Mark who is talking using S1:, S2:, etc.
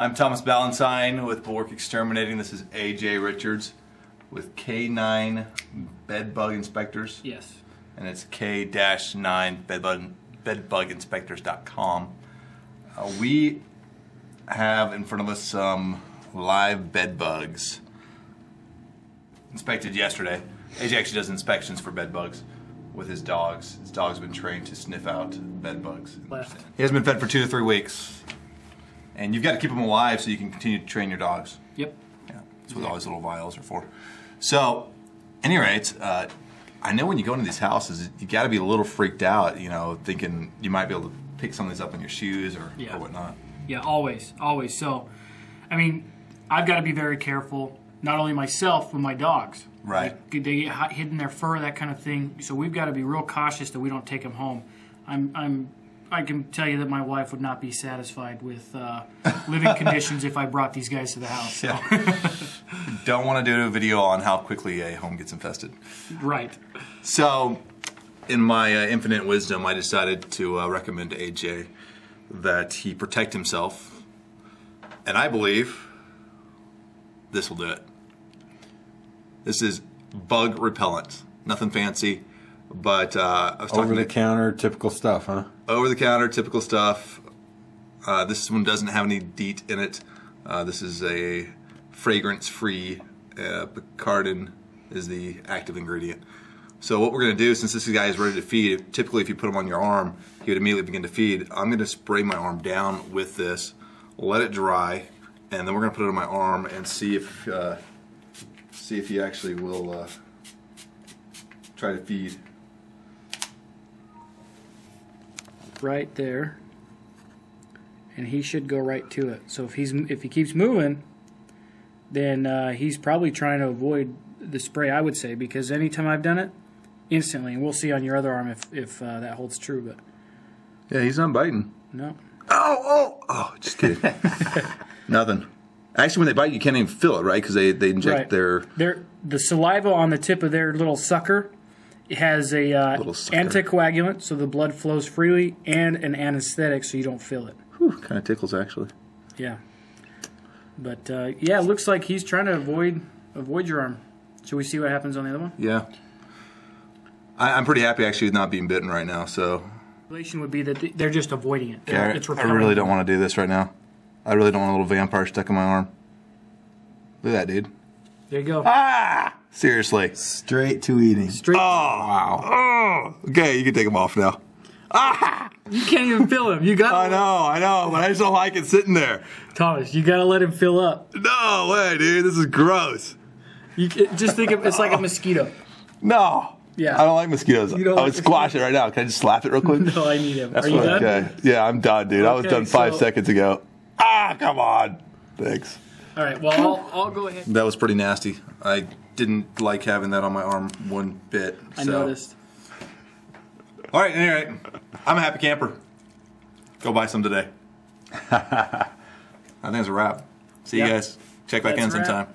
S1: I'm Thomas Ballantyne with Bulwark Exterminating. This is AJ Richards with K9 Bedbug Inspectors.
S2: Yes.
S1: And it's K-9 bedbug, bedbuginspectors.com. Uh, we have in front of us some live bed bugs inspected yesterday. AJ actually does inspections for bed bugs with his dogs. His dog's been trained to sniff out bed bugs. He hasn't been fed for two to three weeks. And you've got to keep them alive so you can continue to train your dogs.
S2: Yep.
S1: Yeah, that's what all these little vials are for. So, any rate, uh, I know when you go into these houses, you got to be a little freaked out, you know, thinking you might be able to pick some of these up in your shoes or,
S2: Yeah.
S1: or whatnot.
S2: Yeah, always, always. So, I mean, I've got to be very careful, not only myself, but my dogs.
S1: Right.
S2: Like, they get hot, hid in their fur, that kind of thing. So we've got to be real cautious that we don't take them home. I'm, I'm, I can tell you that my wife would not be satisfied with uh, living conditions if I brought these guys to the house. So.
S1: Don't want to do a video on how quickly a home gets infested.
S2: right.
S1: So, in my uh, infinite wisdom, I decided to uh, recommend to AJ that he protect himself, and I believe this will do it. This is bug repellent, nothing fancy, but uh, I was
S3: Over the counter, typical stuff, huh?
S1: over the counter, typical stuff. Uh, this one doesn't have any DEET in it. Uh, this is a fragrance free. Uh, Picardin is the active ingredient. So what we're going to do, since this guy is ready to feed, typically if you put him on your arm, he would immediately begin to feed. I'm going to spray my arm down with this, let it dry, and then we're going to put it on my arm and see if uh, see if he actually will uh, try to feed.
S2: Right there. And he should go right to it. So if he's if he keeps moving, then uh, he's probably trying to avoid the spray. I would say because anytime I've done it, instantly, and we'll see on your other arm if if uh, that holds true. But
S1: Yeah, he's not biting.
S2: no,
S1: Oh, oh, oh, just kidding. Nothing. Actually, when they bite, you can't even feel it, right? Because they, they inject
S2: Right.
S1: their.
S2: their the saliva on the tip of their little sucker has a uh, anticoagulant, so the blood flows freely, and an anesthetic, so you don't feel it.
S1: Whew, kind of tickles, actually.
S2: Yeah. But uh, yeah, it looks like he's trying to avoid avoid your arm. Should we see what happens on the other one?
S1: Yeah. I, I'm pretty happy, actually, with not being bitten right now. So
S2: Relation would be that they're just avoiding it.
S1: yeah,
S2: it's
S1: I really don't want to do this right now. I really don't want a little vampire stuck in my arm. Look at that, dude.
S2: There you go.
S1: Ah! Seriously.
S3: Straight to eating.
S2: Straight.
S1: Oh Wow. Oh. Okay, you can take them off now.
S2: You can't even feel him. You got
S1: I know, I know, but I just don't like it sitting there.
S2: Thomas. You got to let him fill up.
S1: No way, dude. This is gross.
S2: You c- just think of it's like a mosquito.
S1: No.
S2: Yeah.
S1: I don't like mosquitoes.
S2: You don't
S1: I
S2: like
S1: would squash it right now. Can I just slap it real quick?
S2: No, I need him. Are you done?
S1: Okay. Yeah, I'm done, dude. I was done five
S2: so-
S1: seconds ago. Ah, come on. Thanks.
S2: All right. Well, I'll, I'll go ahead.
S1: That was pretty nasty. I didn't like having that on my arm one bit.
S2: I noticed.
S1: All right, anyway, I'm a happy camper. Go buy some today. I think it's a wrap. See you guys. Check back
S2: That's
S1: in
S2: a wrap.
S1: sometime.